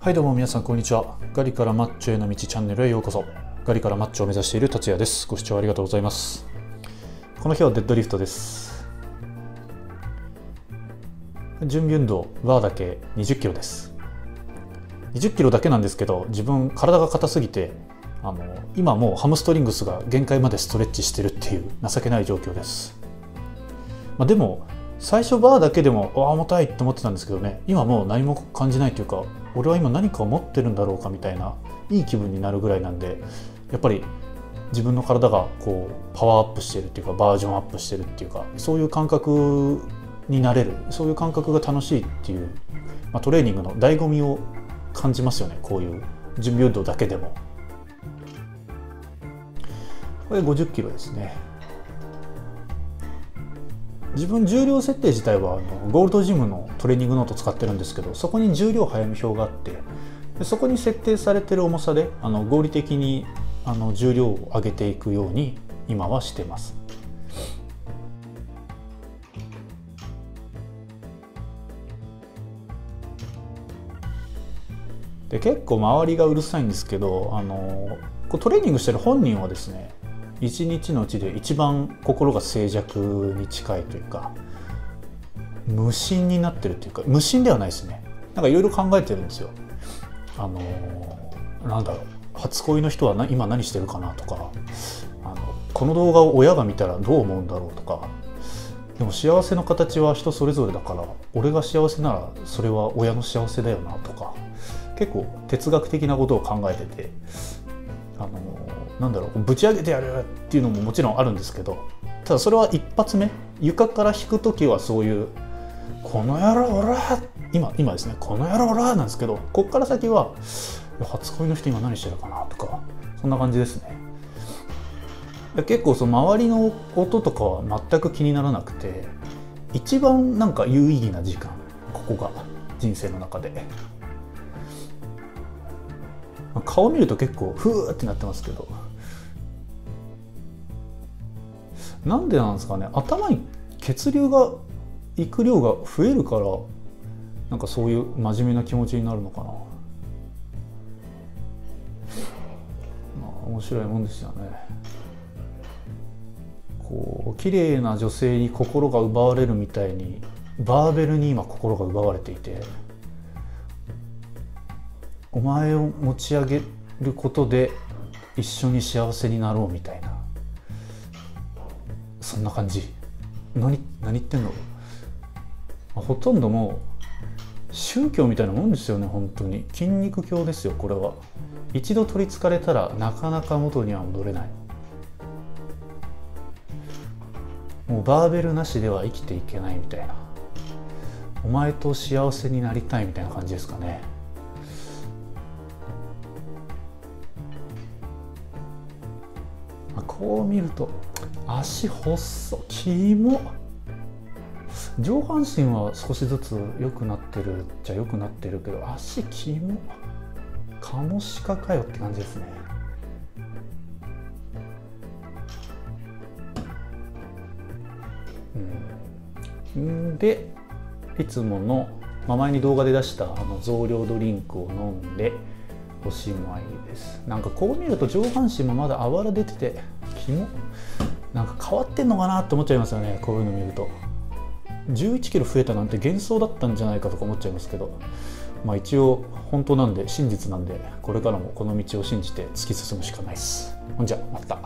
はいどうも皆さんこんにちは。ガリからマッチョへの道チャンネルへようこそ。ガリからマッチョを目指している達也です。ご視聴ありがとうございます。この日はデッドリフトです。準備運動バーだけ20キロです。20キロだけなんですけど自分体が硬すぎてあの今もうハムストリングスが限界までストレッチしてるっていう情けない状況です、まあ、でも最初バーだけでもあ重たいって思ってたんですけどね。今もう何も感じないというか俺は今何かを持ってるんだろうかみたいないい気分になるぐらいなんでやっぱり自分の体がこうパワーアップしてるっていうかバージョンアップしてるっていうかそういう感覚になれるそういう感覚が楽しいっていう、まあ、トレーニングの醍醐味を感じますよね。こういう準備運動だけでも。これ50キロですね。自分重量設定自体はあのゴールドジムのトレーニングノート使ってるんですけどそこに重量早見表があってでそこに設定されてる重さであの合理的にあの重量を上げていくように今はしてます。で結構周りがうるさいんですけどあのトレーニングしてる本人はですね一日のうちで一番心が静寂に近いというか無心になってるというか無心ではないですね。なんかいろいろ考えてるんですよ。あのなんだろう。初恋の人は今何してるかなとかあのこの動画を親が見たらどう思うんだろうとかでも幸せの形は人それぞれだから俺が幸せならそれは親の幸せだよなとか結構哲学的なことを考えててあのなんだろうぶち上げてやるっていうのももちろんあるんですけどただそれは一発目床から引く時はそういう「この野郎おら!」今今ですね「この野郎おら!」なんですけどこっから先は「初恋の人今何してるかな?」とかそんな感じですね。結構その周りの音とかは全く気にならなくて一番なんか有意義な時間ここが人生の中で顔見ると結構ふーってなってますけど。なんでなんですかね頭に血流がいく量が増えるからなんかそういう真面目な気持ちになるのかな、まあ、面白いもんですよね。こう綺麗な女性に心が奪われるみたいにバーベルに今心が奪われていて。お前を持ち上げることで一緒に幸せになろうみたいな。そんな感じ。何何言ってんのほとんどもう宗教みたいなもんですよね本当に。筋肉教ですよこれは。一度取りつかれたらなかなか元には戻れない。もうバーベルなしでは生きていけないみたいな。お前と幸せになりたいみたいな感じですかね。こう見ると足細キモ上半身は少しずつ良くなってるじゃ良くなってるけど足キモカモシカかよって感じですね。うん。でいつもの、まあ、前に動画で出したあの増量ドリンクを飲んでおしまいです。なんかこう見ると上半身もまだあわら出ててキモなんか変わってんのかなって思っちゃいますよねこういうの見ると。11キロ増えたなんて幻想だったんじゃないかとか思っちゃいますけど。まあ一応本当なんで真実なんでこれからもこの道を信じて突き進むしかないです。ほんじゃまた。